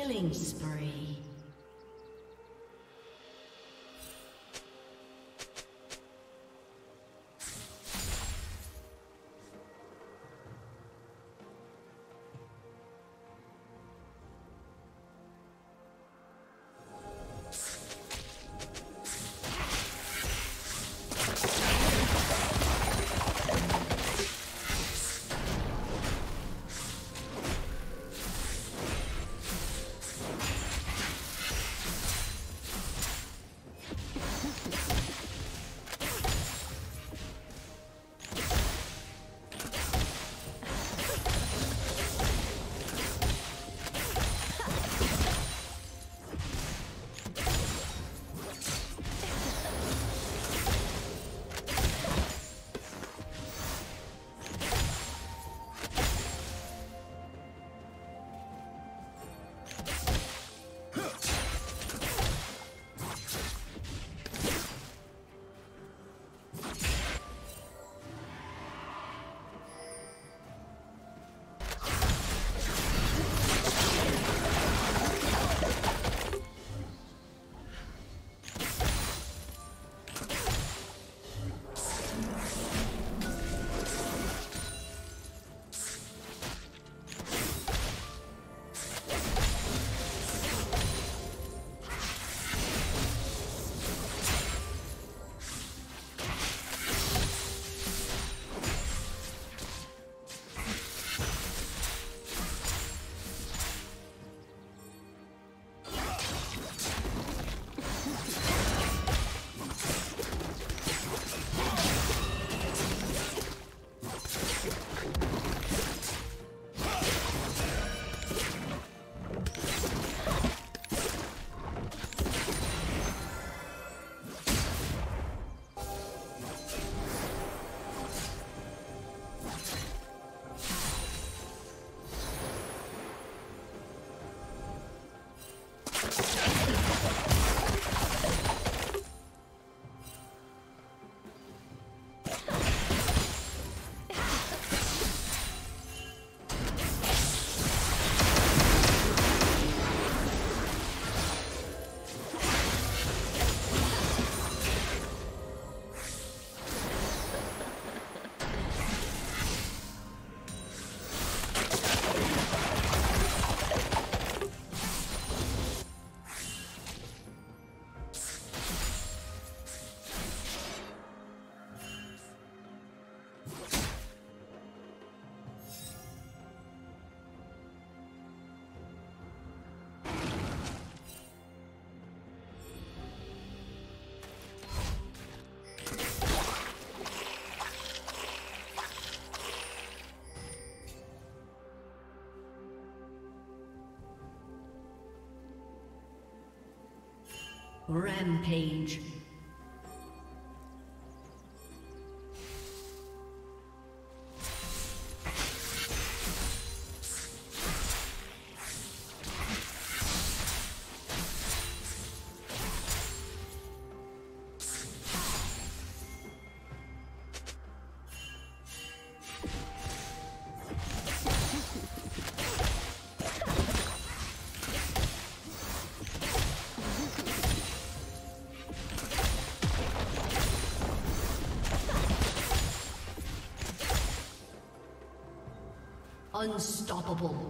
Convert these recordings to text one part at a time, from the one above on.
Killing spree. Rampage. Unstoppable.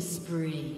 Spree.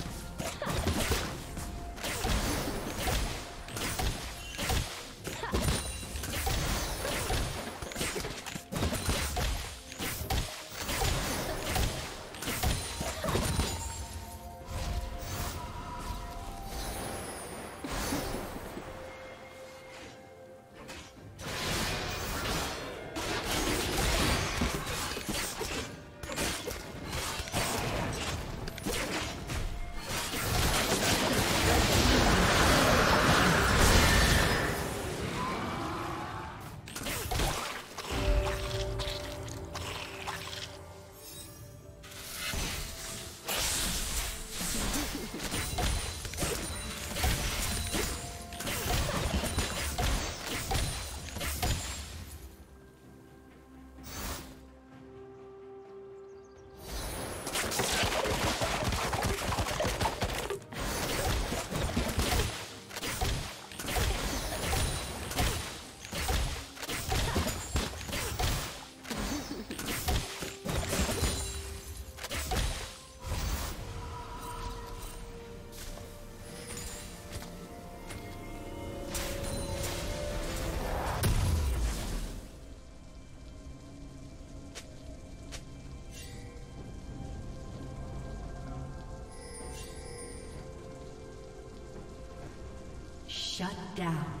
Shut down.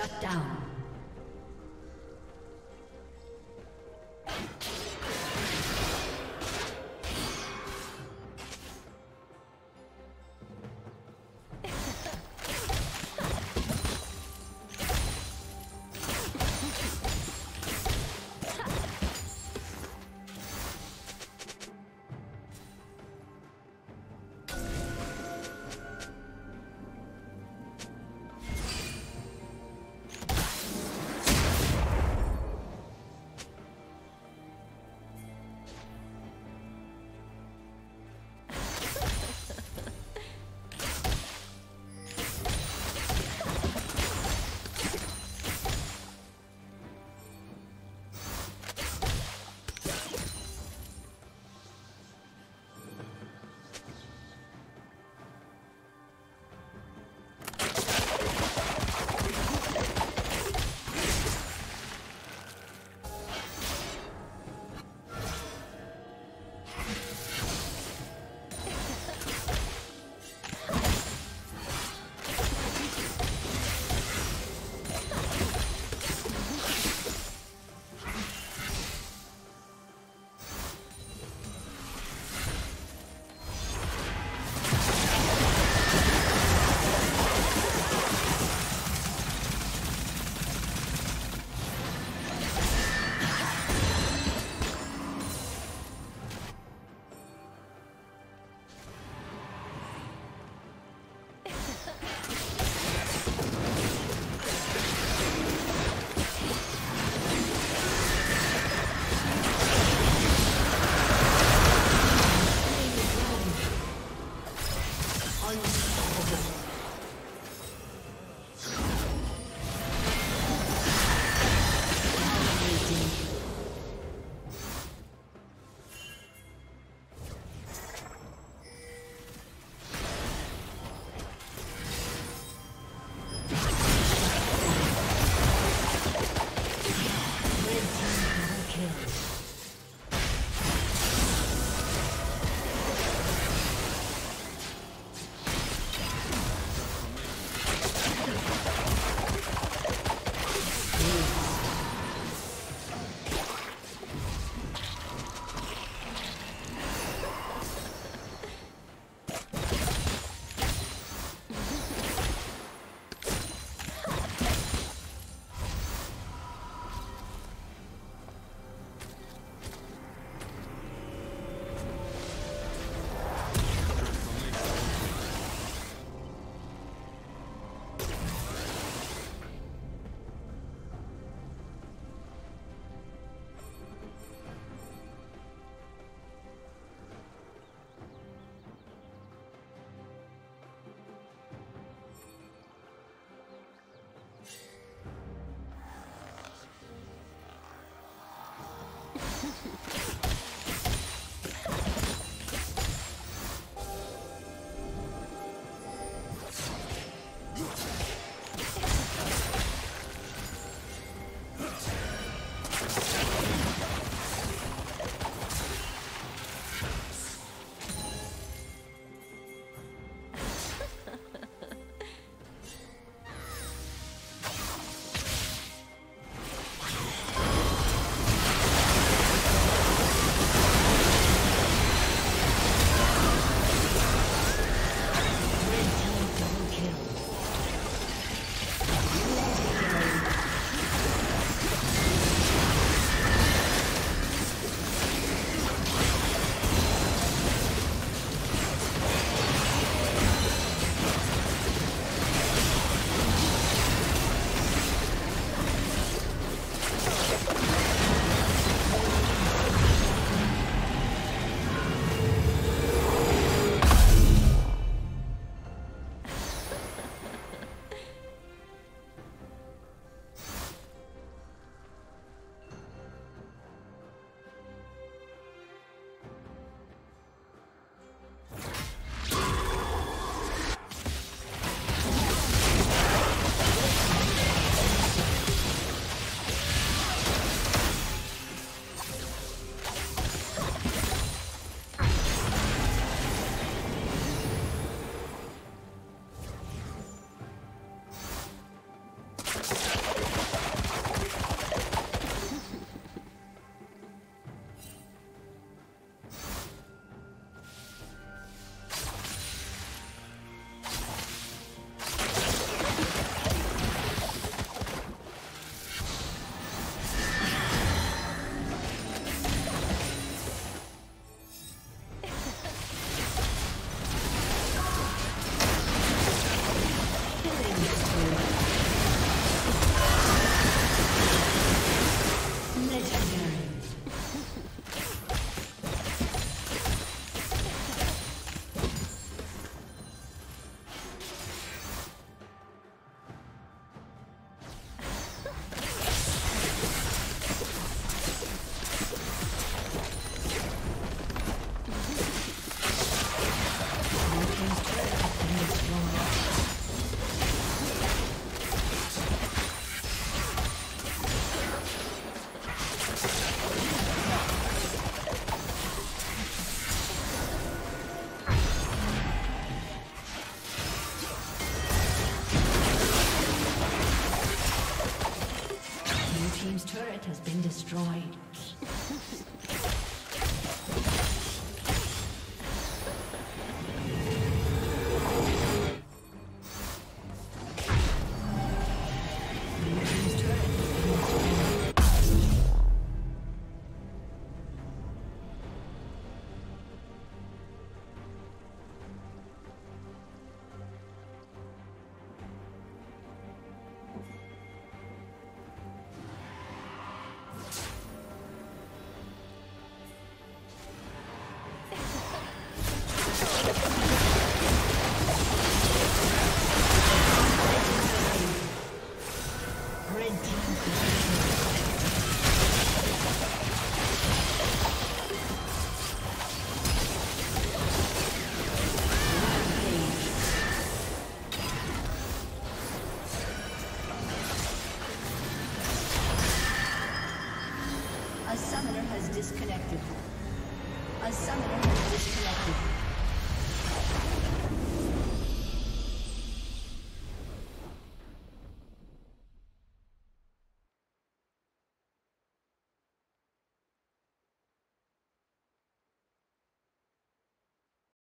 Shut down.